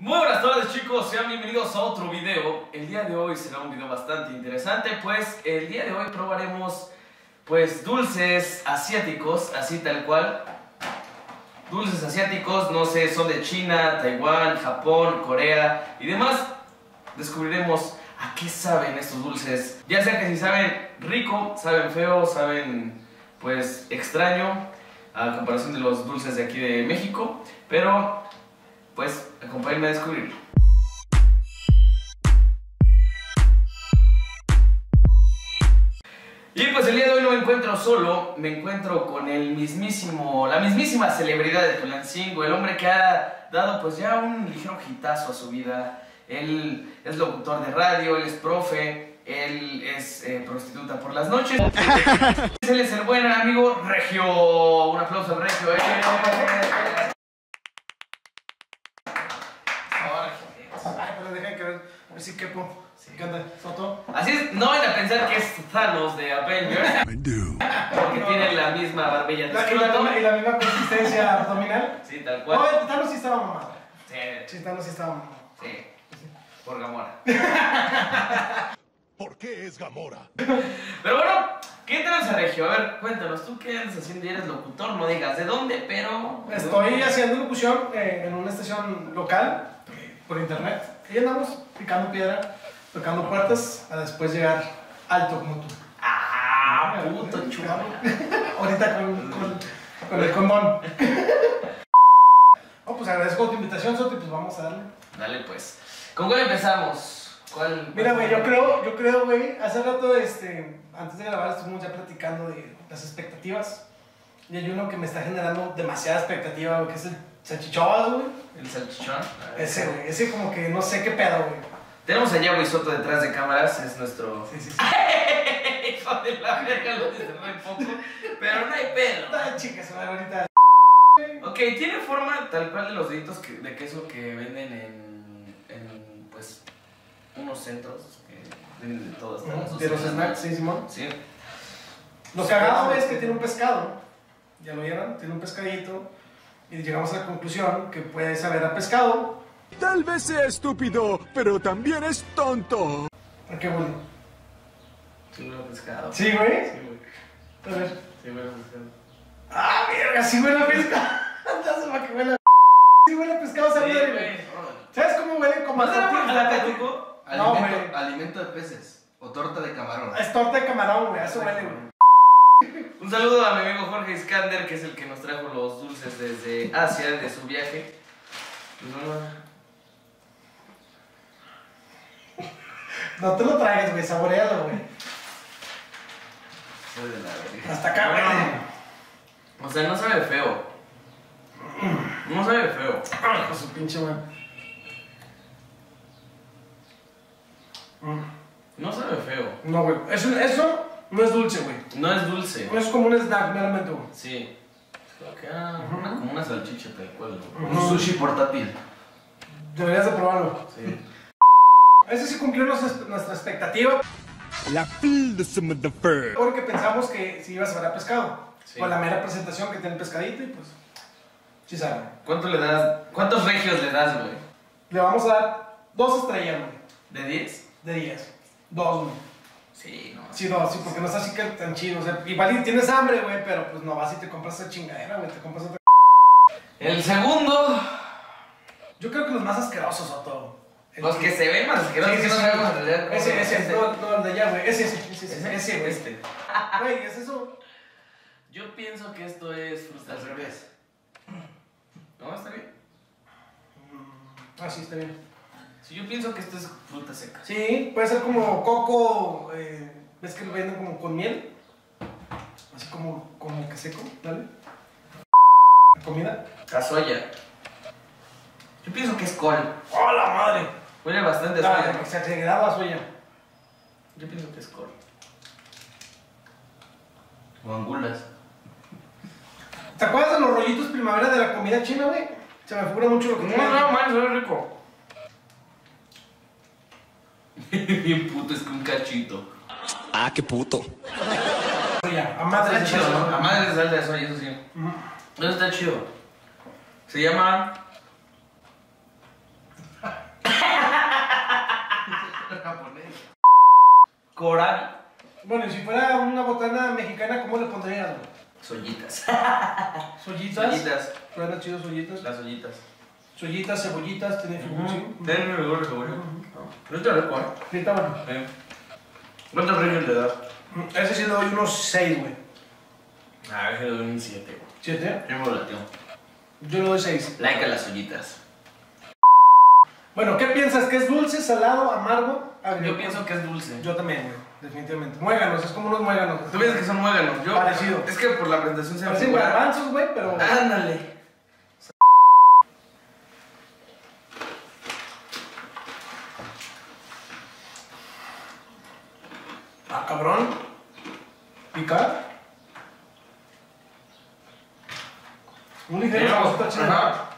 Muy buenas tardes chicos, sean bienvenidos a otro video. El día de hoy será un video bastante interesante, pues el día de hoy probaremos pues dulces asiáticos, así tal cual. Dulces asiáticos, no sé, son de China, Taiwán, Japón, Corea y demás. Descubriremos a qué saben estos dulces. Ya sea que si saben rico, saben feo, saben pues extraño, a comparación de los dulces de aquí de México. Pero pues acompáñenme a descubrirlo. Y pues el día de hoy no me encuentro solo, me encuentro con el mismísimo, la mismísima celebridad de Tulancingo, el hombre que ha dado pues ya un ligero hitazo a su vida. Él es locutor de radio, él es profe, él es eh, prostituta por las noches. él es el buen amigo Regio. Un aplauso al Regio. ¡eh! A ver si quepo. ¿Qué onda, Soto? Así es, no vayan a pensar que es Thanos de Avengers, porque tiene la misma barbilla de y, la, y la misma consistencia abdominal. Sí, tal No, cual. el Thanos sí estaba mamado. Sí, Sí, Thanos sí estaba mamado. sí. Por Gamora. ¿Por qué es Gamora? Pero bueno, ¿qué tranza, Regio? A ver, cuéntanos, ¿tú qué andas haciendo? ¿Eres locutor? No digas de dónde, pero... Estoy haciendo locución eh, en una estación local por internet. Y andamos picando piedra, tocando puertas, a después llegar alto como tú. ¡Ah, puto chulo! Ahorita con, con, con el condón. Oh, pues agradezco tu invitación, Soto, y pues vamos a darle. Dale, pues. ¿Con cuál empezamos? ¿Cuál? Mira, güey, yo creo, yo creo, güey, hace rato, este, antes de grabar estuvimos ya platicando de las expectativas. Y hay uno que me está generando demasiada expectativa, güey, que es el salchichobas, güey. ¿El salchichón? Ese, güey, ese como que no sé qué pedo, güey. Tenemos a Yahweh Soto detrás de cámaras, es nuestro... Sí, sí, sí. Hijo de la verga, lo desterré un poco, pero no hay pedo. Ay, chica, se va ahorita. Ok, tiene forma tal cual de los deditos que- de queso que venden en, en pues, unos centros que venden de todas las De los snacks, sí, Simón. Sí. Lo cagado, güey, es que tiene un pescado. Ya lo vieron, tiene un pescadito. Y llegamos a la conclusión que puede saber a pescado. Tal vez sea estúpido, pero también es tonto. ¿Por qué, güey? Sí, huele a pescado. Sí, güey. Sí, güey. A ver. Sí, huele a pescado. Ah, verga, sí huele a pescado. Para que huele a Sí huele a pescado, güey. ¿Sabes cómo huele? Como ¿No güey. alimento de peces o torta de camarón. Es torta de camarón, güey. Eso huele, güey. Un saludo a mi amigo Jorge Iskander, que es el que nos trajo los dulces desde Asia, de su viaje. Pues No te lo tragues, güey. Saborealo, güey. soy de la verga. Hasta acá, güey. O sea, no sabe feo. No sabe feo. Con su pinche, güey. Mm. No sabe feo. No, güey. Eso, eso no es dulce, güey. No es dulce. Es como un snack, meramente, güey. Sí. Que ah, una- como una salchicha tal cual. ¿no? Un sushi portátil. Deberías de probarlo. Sí. Ese sí cumplió nuestra, nuestra expectativa. La fil de su motherfucker. Porque pensamos que sí iba a saber a pescado. Sí. Por la mera presentación que tiene el pescadito y pues. Sí sabe. ¿Cuánto le das? ¿Cuántos regios le das, güey? Le vamos a dar dos estrellas, güey. ¿De 10? De 10. Dos, güey. Sí, no. Sí, dos, sí, porque no está así que tan chido. O sea, igual tienes hambre, güey, pero pues no vas y te compras esa chingadera, güey. Te compras otra. El segundo, Yo creo que los más asquerosos son todo. El- los que se ven más asquerosos Sí, que sí, no sí. sabemos en realidad Ese, son. ese, no, no, el de allá, güey. Ese, ese, ese, ese, Ese, ese, güey. este. Güey, ¿es eso? Yo pienso que esto es fruta Al revés. ¿No? ¿Está bien? Ah, sí, está bien. Sí, yo pienso que esto es fruta seca. Sí, puede ser como coco. eh, ¿Ves que lo venden como con miel? Así como, como que seco, ¿vale? Comida. Casoya. Yo pienso que es col. ¡Oh, la madre! Huele bastante a soya. se te da la suya. Yo pienso que es col. O angulas. ¿Te acuerdas de los rollitos primavera de la comida china, güey? Se me figura mucho lo que No, tiene. no, man, sabe rico. Bien puto, es que un cachito. Ah, qué puto. A madre está chido, ¿no? A madre sale de soya, eso sí. Eso está chido. Se llama. Coral. Bueno, y si fuera una botana mexicana, ¿cómo le pondrías? Sollitas. ¿Sollitas? Sollitas. ¿Fueran chido sollitas? Las sollitas. Sollitas, cebollitas, tiene figura, sí. Tienen el rigor de cebolla. No está rico, ¿eh? Sí, está bueno. Sí. ¿Cuántos reyes le das? Ese sí le doy unos 6, güey. Ah, ese le doy un 7, güey. ¿Siete? Yo me volteo. Yo le doy 6. Like a las ollitas. Bueno, ¿qué piensas? ¿Que es dulce, salado, amargo? agrio? Yo pienso que es dulce. Yo también, güey. Definitivamente. Muéganos, es como unos muéganos. Tú piensas que son muéganos. Yo, Parecido. Es que por la presentación se me Parecen garbanzos, güey, pero... Ándale. Cabrón. Picar. Un ligero. Ajá.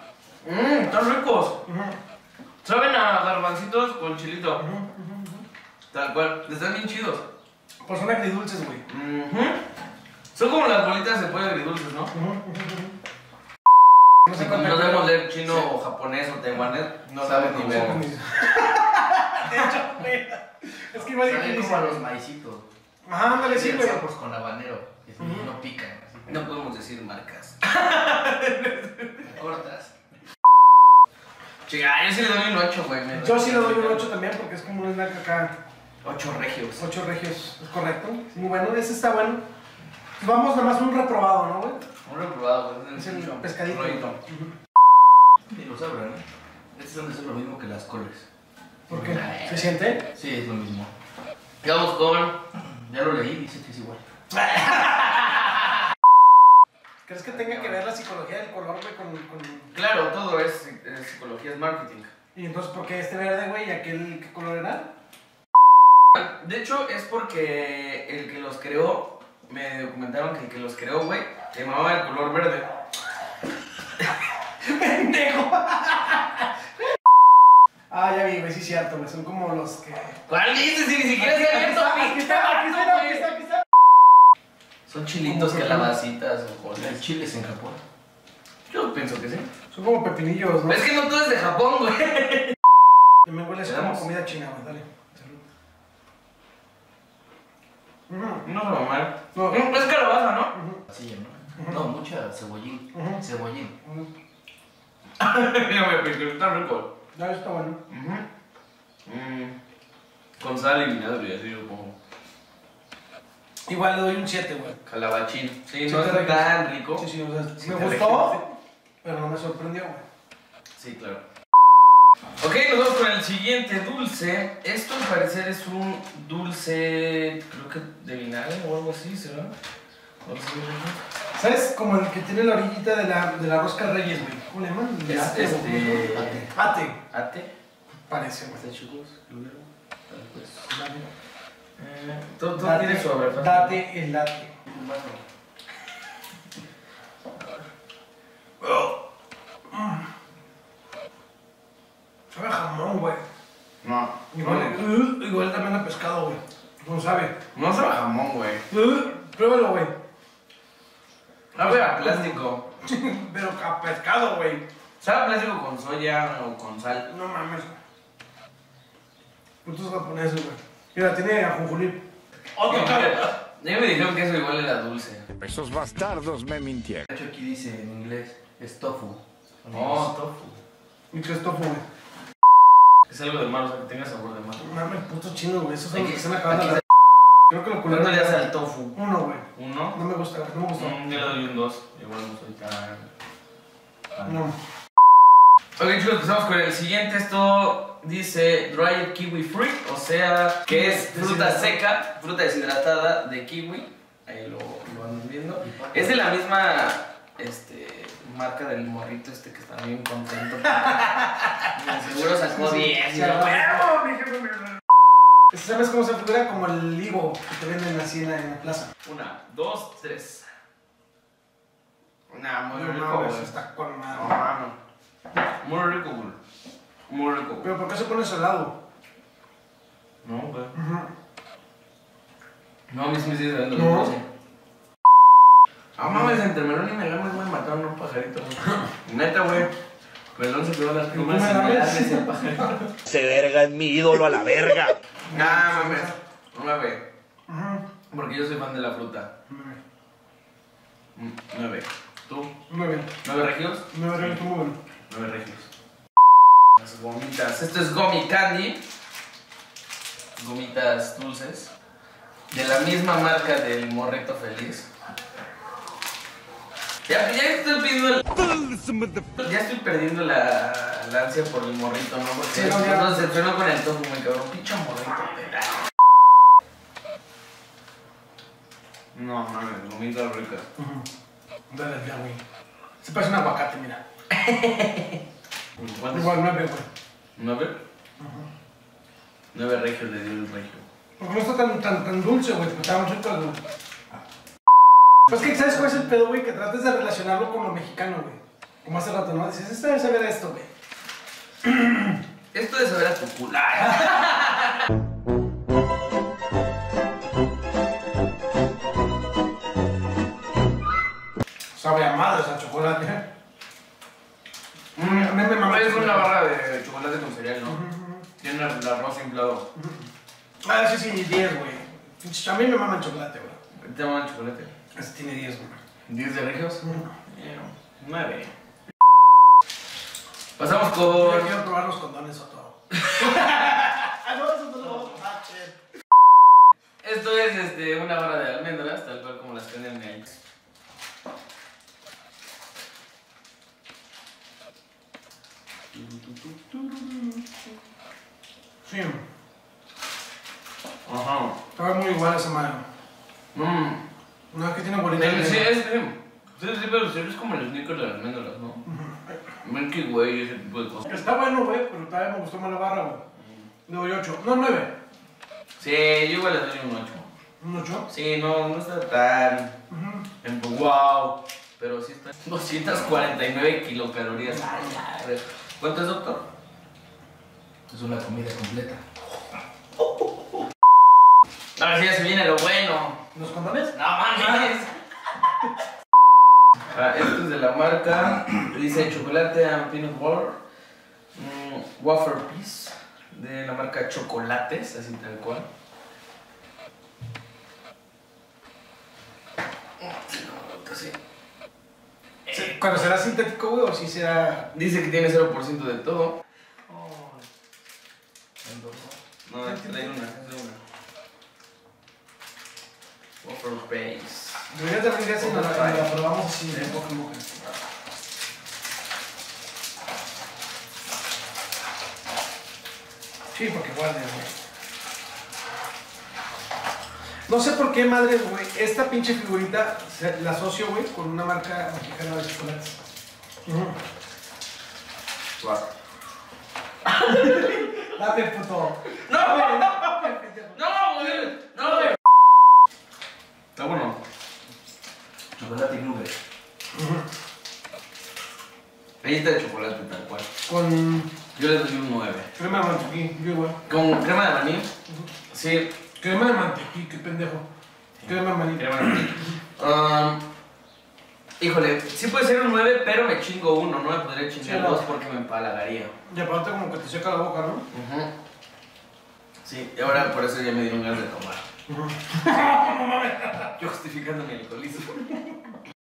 Mmm, están ricos. Saben a garbancitos con chilito. Tal cual. Están bien chidos. Pues son agridulces, güey. Son como las bolitas de pollo agridulces, ¿no? No sé cuánto- no sabemos leer chino o japonés o taiwanés, no saben ni ver. De hecho, güey. Es que igual Saben que como a los maicitos. Ajá, ándale, sí, güey. sapos con habanero. Que sí, Ujú. no pican. Así. No podemos decir marcas. Cortas. Chica, yo sí le doy un 8, güey. me- Yo sí le doy un 8 también porque es como un snack acá. 8 regios. 8 regios, es correcto. Muy bueno, ese está bueno. Vamos nada más un reprobado, ¿no, güey? Un reprobado, güey. Es el pescadito. Rollito. Ujú. Sí, lo sabrán, ¿no? Estos son de ser lo mismo que las coles. ¿Por qué? ¿Se siente? Sí, es lo mismo. Vamos con. Ya lo leí, dice que es igual. ¿Crees que tenga que ver la psicología del color, güey, con, con... Claro, todo es, es psicología, es marketing. Y entonces, ¿por qué este verde, güey, y aquel qué color era? De hecho, es porque el que los creó, me documentaron que el que los creó, güey, se llamaba el color verde. ¡Pendejo! ah, ya vi, güey, sí es cierto, güey, son como los que... ¿Cuál dices? Si ni siquiera se ha Aquí abierto está, aquí está, aquí está, aquí está, aquí está. Son chilitos, calabacitas o El joles. chile es en Japón. Yo pienso que sí. Son como pepinillos, ¿no? Es que no todo es de Japón, güey. Me huele así ¿Le como comida china, güey, dale. Salud. No se va mal. No. Mm, Es calabaza, ¿no? Así, ¿no? No, mucha cebollín. Cebollín. Ya me está rico. Ya está bueno. Mm. Con sal y vinagre, así lo pongo. Igual le doy un 7, güey. Calabachín. Sí, no rico. tan rico. Sí, sí, o sea, Sí, me gustó, pero no me sorprendió, güey. Sí, claro. Ok, nos vamos con el siguiente dulce. Esto al parecer es un dulce, creo que de vinagre o algo así, ¿será? O sea, ¿Sabes? Como el que tiene la orillita de la, de la rosca Reyes, güey. ¿Cómo le llaman? Es Ate, este-. Ate. Ate, Ate. parece, güey. Está pues. Eh, Todo, todo Date, el late. Sabe a jamón, güey. No. Igual, No, uh, igual también a pescado, güey. ¿Cómo sabe? no sabe a jamón, güey. Uh, pruébalo, güey. Sabe a plástico. Pero a pescado, güey. Sabe a plástico con soya o con sal. No mames. Putos japoneses, güey. Mira, tiene ajonjolí. Otro Ya cabrón. me dijeron que eso igual era dulce. Esos bastardos me mintieron. De hecho, aquí dice en inglés, es tofu. Oh, tofu. ¿Y qué es tofu, güey? Es algo de mar, o sea, que tenga sabor de mar. Mames, putos chinos, güey. Esos son los que están acabando la... Creo que lo ¿Cuánto culero. le das al tofu? Uno, güey. ¿Uno? No me gusta. No me gustó. Mm, yo le doy un 2. Igual no soy tan. tan- No. Ok, chicos, empezamos con el siguiente. Esto dice dried kiwi fruit, o sea, que es fruta seca, fruta deshidratada de kiwi. Ahí lo, lo andan viendo. Es de la misma este, marca del morrito este que está bien contento. Seguro sacó 10. Sí, güey. Ese, ¿Sabes cómo se figura? Como el higo que te venden así en la, en la plaza. Una, dos, tres. Nah, muy No rico, está con No, mano. Muy rico, güey. Muy rico. ¿Pero por qué se pone salado? No, güey. No, a mí sí me sigue saliendo no. la Ah, mames, entre melón y melón me mataron un pajarito. Neta, güey. Melón se quedó las plumas y melón ese pajarito. Ese verga es mi ídolo a la verga. nah, mames. No me. Porque yo soy fan de la fruta. Nueve. ¿Tú? Nueve. ¿Nueve regios? Nueve regios, tú, güey. 9 regios. Las gomitas. Esto es gomi candy. Gomitas dulces. De la misma marca del morrito feliz. Pues ya, estoy perdiendo el... Ya estoy perdiendo la, la ansia por el morrito, ¿no? Porque sí, no, se frenó con el tofu, me cabrón. Picho morrito, pedazo. No, mames, gomita rica. Uh -huh. Dale, ya, güey. Se parece un aguacate, mira. ¿Cuántos? Igual nueve, güey. ¿Nueve? Nueve regios le dio el regio. Porque no está tan, tan, tan dulce, güey. Está rico, güey. Pues que, ¿sabes cuál es el pedo, güey? Que trates de relacionarlo con lo mexicano, güey. Como hace rato, ¿no? Dices, esta debe saber a esto, güey. Esto de saber a culo. Sabe a madres a chocolate. Mm, A mí me mama el es una chocolate. barra de chocolate con cereal, ¿no? Tiene el arroz inflado. Ah, sí, sí, 10, güey. A mí me mama el chocolate, güey. ¿Te llaman chocolate? Ese tiene 10, güey. ¿10 de regios? Mm. Eh, Nueve. Pasamos Yo con... quiero probar los condones o todo. ah, no, eso no lo vamos a hacer. Esto es este, una barra de almendras, tal cual como las venden ahí. Sí, Ajá. estaba muy igual esa madre. Mmm. No, es que tiene bolita. Sí, de- sí, es, sí, sí, sí, pero como el sneaker de las almendras, ¿no? Milky Way y ese tipo de cosas. Está bueno, güey, pero todavía me gustó más la barra, güey. Le doy 8. No, 9. Sí, yo igual le doy un 8. ¿Un 8? Sí, no, no está tan en wow, pero sí está 249 kilocalorías. Ay, a ver, ¿Cuánto es, doctor? Es una comida completa. Ahora sí ya se viene lo bueno. ¿Los condones? No mames. Ah, esto es de la marca, dice chocolate and peanut butter, mm, wafer piece, de la marca Chocolates, así tal cual. Sí. Sí, ¿Cuando será sintético, güey, o si será. Dice que tiene 0% de todo. No, es trae una, es de una. Wafer base. Deberías de esa y la, la probamos así, de boca en boca. Sí, porque guarde, güey. No sé por qué, madre, güey, esta pinche figurita se- la asocio, güey, con una marca mexicana de chocolates. Ujú. Dame, puto. ¡No! Dame, ¡No, güey! ¡No, güey! Está bueno. Chocolate y nube. Galleta de chocolate, tal cual. Con Yo le doy un 9. crema de mantequilla, yo igual. Con crema de maní. Sí, Crema de mantequilla, qué pendejo. Crema de maní. crema de maní. Um, híjole, sí puede ser un 9, pero me chingo uno. No me podría chingar Sí, no. dos porque me empalagaría. Y aparte como que te seca la boca, ¿no? Sí, y ahora por eso ya me dieron ganas de tomar. Yo justificando mi alcoholismo.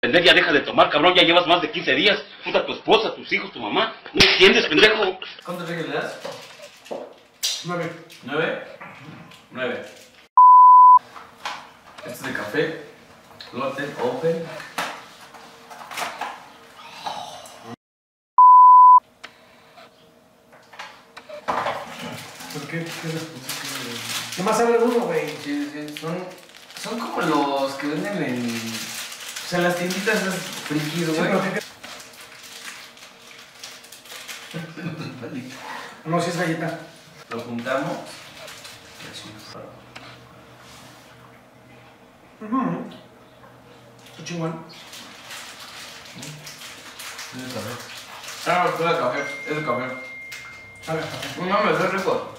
Pendejo, ya deja de tomar, cabrón, ya llevas más de 15 días. Puta, tu esposa, tus hijos, tu mamá. ¿No entiendes, pendejo? ¿Cuántos regios le das? Nueve. ¿Nueve? Nueve. Este es de café. Lotte Open. Qué? ¿Qué les pusiste? Nomás abre uno, güey. Sí, sí, sí. Son, son como los que venden en. O sea, en las tienditas esas frikis, Sí, güey. pero ¿qué- No, si es galleta. Lo juntamos. Ujú. Está chingón. Ah, es de café. Es de café. Sabe a café. No mames, es rico.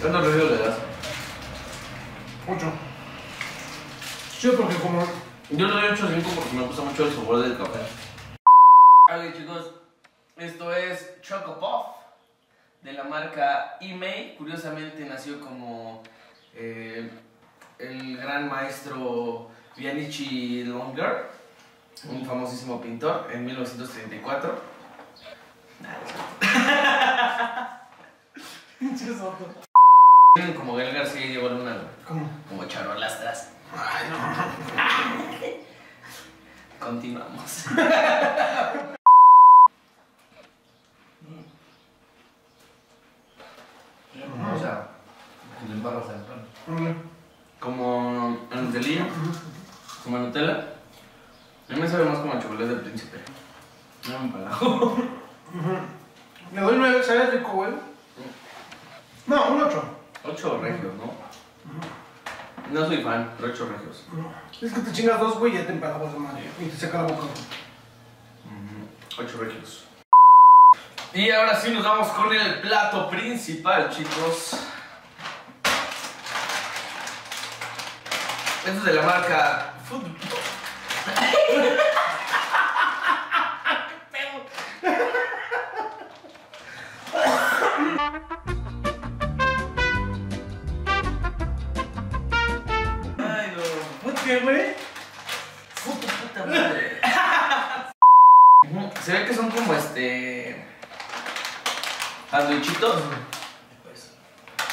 ¿Cuántos regios le das? Ocho. Sí, porque como... Yo le doy 8.5 porque me gusta mucho el sabor del café. Ok chicos, esto es Choco Puff de la marca Email. Curiosamente nació como eh, el gran maestro Vianici Longer, un famosísimo pintor, en 1934. Nah, como Gael García y Diego Luna, güey, ¿Cómo? como charolastras. Ay, no. Continuamos. O sea, le embarras al pan. Como en Nutella, como en Nutella. A mí me sabe más como a chocolate del príncipe. No me empalago. Le doy nueve, ¿sabes rico, güey? No, un ocho. Ocho regios, ¿no? No soy fan, pero ocho regios. Es que te chingas dos, güey, y ya te empalabas de madre. Y te saca la boca. Ocho regios. Y ahora sí nos vamos con el plato principal, chicos. Esto es de la marca Food. no. ¿Por qué, güey? Puta, puta madre. Se ve que son como este. Sandwichitos.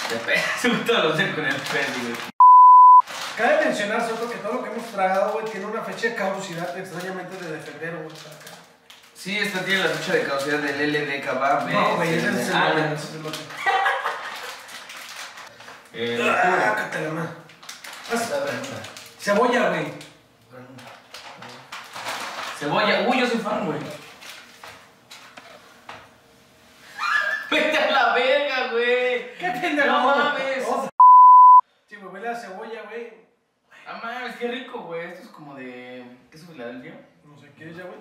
De pez. Se todos los de con el pez, güey. Cabe mencionar, Soto, que todo lo que hemos tragado, güey, tiene una fecha de caducidad extrañamente de febrero, güey. Sí, esta tiene la fecha de caducidad del LD. No, güey, ese es el Ah, otro, no. ese es el otro. Eh, Ah, cállate la mano. Cebolla, güey. Cebolla. Uy, yo soy fan, güey. Vete a la verga, güey. ¿Qué pendejo? No mames. Oh, Sí, güey, huele a cebolla, güey. Ah, mames, qué rico, güey. Esto es como de. ¿Qué es Filadelfia? No sé, ¿quieres ya, güey?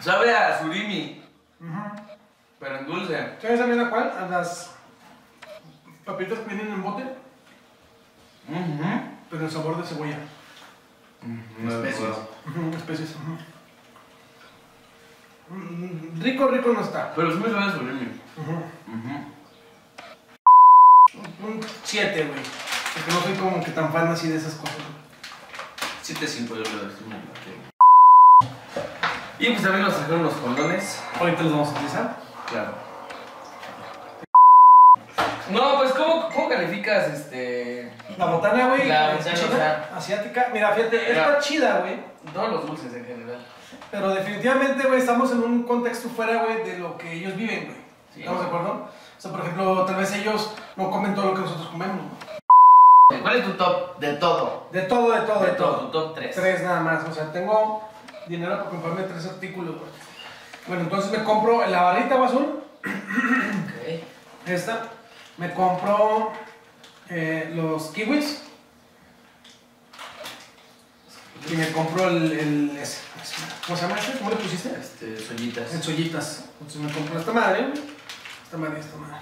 Sabe a surimi, Ujú. pero en dulce. ¿Sabes también a cuál? A las papitas que vienen en bote, Ujú. pero el sabor de cebolla. Especies. Ujú, Especies. Mm, Rico, rico no está. Pero sí me sabe a. Ujú. Un 7, güey. Porque no soy como que tan fan así de esas cosas. 7-5 yo le doy. bien. Y pues también nos trajeron los condones. Ahorita los vamos a utilizar. Claro. No, pues ¿cómo, cómo calificas este. La botana, güey. La es botana, asiática. Mira, fíjate, está chida, güey. Todos los dulces en general. Pero definitivamente, güey, estamos en un contexto fuera, güey, de lo que ellos viven, güey. Sí. ¿Estamos de acuerdo? O sea, por ejemplo, tal vez ellos no comen todo lo que nosotros comemos. ¿no? ¿Cuál es tu top de todo? De todo, de todo, de, De todo, tu top 3. Tres nada más. O sea, tengo dinero para comprarme tres artículos, güey. Bueno, entonces me compro la barrita azul, Ok. esta. Me compro eh, los kiwis. Y me compro el, el ese, ese, ¿Cómo se llama ese? ¿Cómo le pusiste? Este, sollitas. En sollitas. Entonces me compro esta madre. Esta madre, esta madre.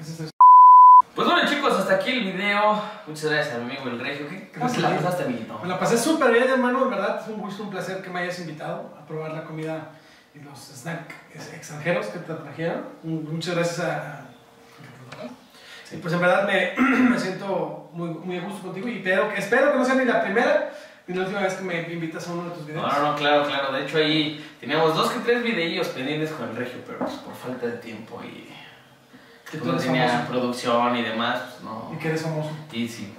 Es Pues bueno chicos, hasta aquí el video. Muchas gracias a mi amigo el Regio. ¿Qué, ¿Cómo la pasaste, amiguito? Me la pasé súper bien, hermano. En verdad, es un gusto, un placer que me hayas invitado a probar la comida y los snacks extranjeros que te trajeron. Muchas gracias a. Y pues en verdad me, me siento muy, muy a gusto contigo y espero, que- espero que no sea ni la primera ni la última vez que me invitas a uno de tus videos. No, no, no, claro, claro. De hecho, ahí teníamos dos que tres videillos pendientes con el Regio, pero pues, por falta de tiempo y. Que tú no eres tenía famoso. producción y demás, pues no. Y que eres famoso. Y sí.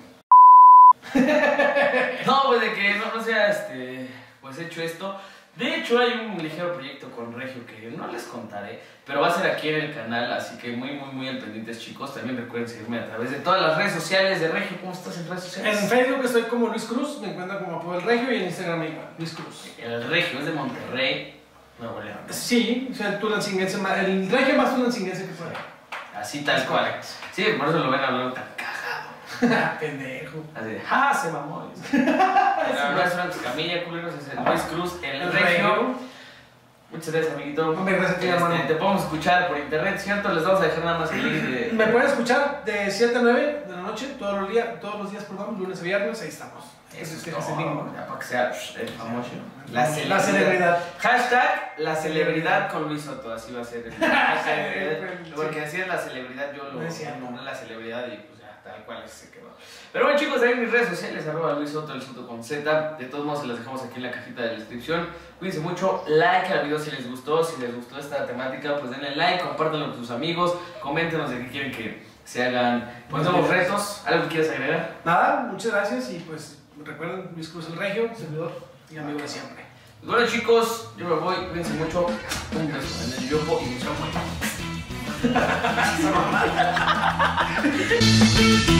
no, pues de que no, no sea este, pues hecho esto. De hecho, hay un ligero proyecto con Regio que no les contaré, pero va a ser aquí en el canal, así que muy, muy, muy al pendientes, chicos. También recuerden seguirme a través de todas las redes sociales de Regio. ¿Cómo estás en redes sociales? En Facebook estoy como Luis Cruz, me encuentran como Apodo el Regio y en Instagram igual, Luis Cruz. El Regio es de Monterrey, Nuevo León. Sí, o sea, el tulancinguense más, el Regio más tulancinguense que fuera. Así tal cual. Sí, por eso lo ven hablando tan cagado. Pendejo. Así de, ¡ah, se mamó! Es Frank Camilla, culeros, es el Luis Cruz, el, El Regio. Muchas gracias, amiguito. Hombre, gracias a ti, Este. Te podemos escuchar por internet, ¿cierto? Les vamos a dejar nada más el link de... Me pueden escuchar de 7 a 9 de la la noche, todos los días, todos los días, perdón, lunes a viernes, ahí estamos. Eso es todo, el mínimo. ya para que sea el famoso. La celebridad. Hashtag la celebridad con Luis Soto, así va a ser. el- la celebridad. Porque así es la celebridad, yo lo No la celebridad y pues tal cual se quedó. Pero bueno chicos, ahí en mis redes sociales, arroba Luis Soto, el Soto con Z. De todos modos se las dejamos aquí en la cajita de la descripción. Cuídense mucho, like al video si les gustó, si les gustó esta temática, pues denle like, compártanlo con sus amigos, coméntenos de qué quieren que se hagan pues nuevos retos. ¿Algo que quieras agregar? Nada, muchas gracias y pues recuerden, Luis Cruz el Regio, servidor y amigo de siempre. Pues bueno chicos, yo me voy, cuídense mucho, un beso en el yopo y mucho amor. Yeah.